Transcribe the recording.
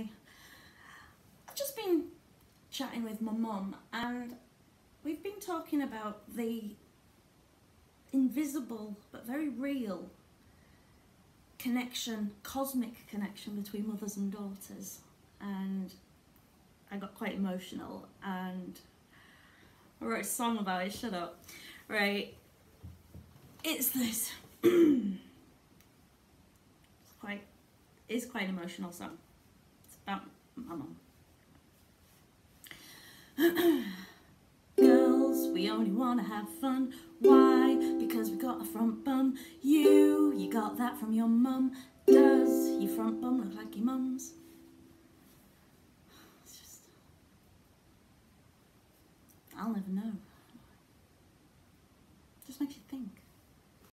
I've just been chatting with my mum and we've been talking about the invisible but very real connection, cosmic connection between mothers and daughters. And I got quite emotional and I wrote a song about it, shut up. Right, it's this. it's quite, it's quite an emotional song. Oh, Girls, we only want to have fun. Why? Because we got a front bum. You, you got that from your mum. Does your front bum look like your mum's? Just... I'll never know. Just makes you think.